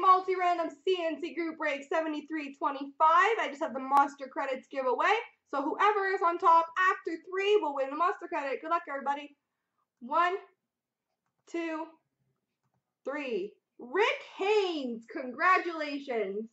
multi-random CNC group break 7325. I just have the monster credits giveaway. So whoever is on top after three will win the monster credit. Good luck, everybody. One, two, three. Rick Haynes, congratulations.